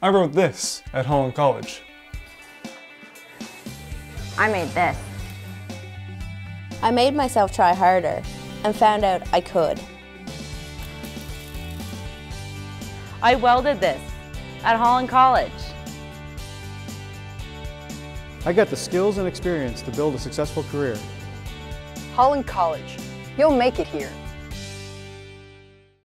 I wrote this at Holland College. I made this. I made myself try harder and found out I could. I welded this at Holland College. I got the skills and experience to build a successful career. Holland College. You'll make it here.